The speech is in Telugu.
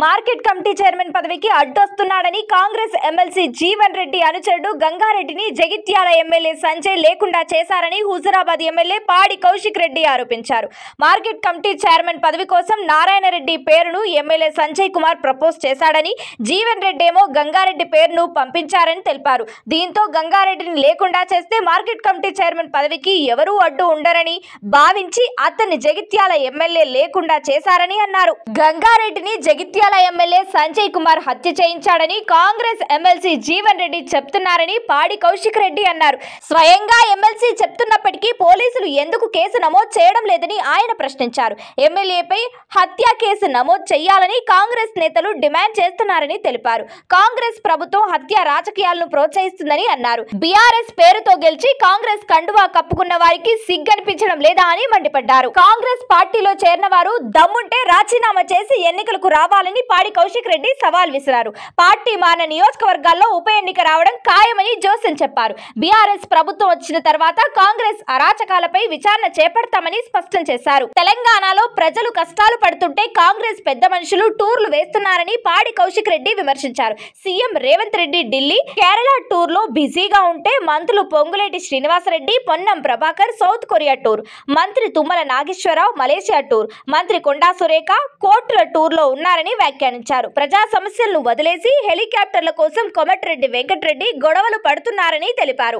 మార్కెట్ కమిటీ చైర్మన్ పదవికి అడ్డొస్తున్నాడని కాంగ్రెస్ ఎమ్మెల్సీ జీవన్ రెడ్డి అనుచరుడు గంగారెడ్డిని జగిత్యాల ఎమ్మెల్యే సంజయ్ లేకుండా చేశారని హుజురాబాద్ ఎమ్మెల్యే పాడి కౌశిక్ రెడ్డి ఆరోపించారు. మార్కెట్ కమిటీ చైర్మన్ పదవి కోసం నారాయణ రెడ్డి పేరును ఎమ్మెల్యే సంజయ్ కుమార్ ప్రపోజ్ చేశాడని జీవన్ రెడ్డి ఏమో గంగారెడ్డి పేరును పంపించారని తెలిపారు. దీంతో గంగారెడ్డిని లేకుండా చేస్తే మార్కెట్ కమిటీ చైర్మన్ పదవికి ఎవరూ అడ్డు ఉండరని భావించి అతన్ని జగిత్యాల ఎమ్మెల్యే లేకుండా చేశారని అన్నారు. గంగారెడ్డిని జగిత్యాల ఎమ్మెల్యే సంజయ్ కుమార్ హత్య చేయించాడని కాంగ్రెస్ ఎమ్మెల్సీ జీవన్ రెడ్డి చెప్తున్నారని పాడి కౌశిక్ రెడ్డి అన్నారు. స్వయంగా ఎమ్మెల్సీ చెప్తున్నప్పటికీ పోలీసులు ఎందుకు కేసు నమోదు చేయడం లేదని ఆయన ప్రశ్నించారు. ఎమ్మెల్యేపై హత్య కేసు నమోదు చేయాలని కాంగ్రెస్ నేతలు డిమాండ్ చేస్తున్నారని తెలిపారు. కాంగ్రెస్ ప్రభుత్వం హత్య రాజకీయాలను ప్రోత్సహిస్తుందని అన్నారు. బీఆర్ఎస్ పేరుతో గెలిచి కాంగ్రెస్ కండువా కప్పుకున్న వారికి సిగ్గనిపించడం లేదా అని మండిపడ్డారు. కాంగ్రెస్ పార్టీలో చేరిన వారు దమ్ముంటే రాజీనామా చేసి ఎన్నికలకు రావాలని పాడి కౌశిక్ రెడ్డి సవాల్ విసిరారు. పార్టీ మాన నియోజకవర్గాల్లో ఉప ఎన్నిక రావడం ఖాయమని జోసెన్ చెప్పారు. బీఆర్ఎస్ ప్రభుత్వం వచ్చిన తర్వాత కాంగ్రెస్ అరాచకాలపై విచారణ చేపడతామని స్పష్టం చేశారు. తెలంగాణలో ప్రజలు కష్టాలు పడుతుంటే కాంగ్రెస్ పెద్ద మనుషులు టూర్లు వేస్తున్నారని పాడి కౌశిక్ రెడ్డి విమర్శించారు. సీఎం రేవంత్ రెడ్డి ఢిల్లీ కేరళ టూర్లో బిజీగా ఉంటే మంత్రులు Ponguleti Srinivasa Reddy Ponnam Prabhakar south Korea tour మంత్రి తుమ్మల నాగేశ్వరరావు మలేషియా టూర్ మంత్రి కొండా సురేఖ కోర్టుల టూర్లో ఉన్నారని వ్యాఖ్యానించారు. ప్రజా సమస్యలను వదిలేసి హెలికాప్టర్ల కోసం కోమటిరెడ్డి వెంకటరెడ్డి గొడవలు పడుతున్నారని తెలిపారు.